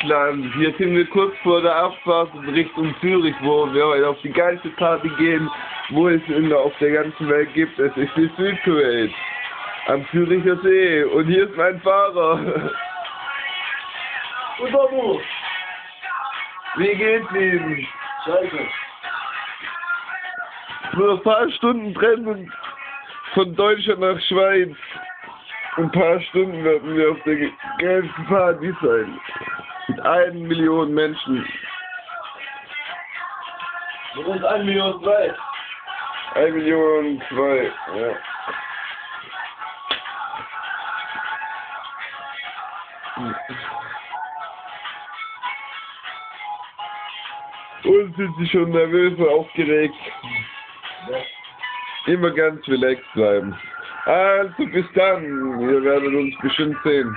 Deutschland. Hier sind wir kurz vor der Abfahrt in Richtung Zürich, wo wir heute auf die geilste Party gehen, wo es in, auf der ganzen Welt gibt. Es ist die Südkuwait am Züricher See. Und hier ist mein Fahrer. Und Babu. Wie geht's Ihnen? Scheiße. Nur ein paar Stunden trennen von Deutschland nach Schweiz. Ein paar Stunden werden wir auf der geilsten Party sein. Mit einer Million Menschen. Sind 1 Million zwei. Eine Million zwei, ja. Und sind Sie schon nervös und aufgeregt? Immer ganz relaxed bleiben. Also bis dann, wir werden uns bestimmt sehen.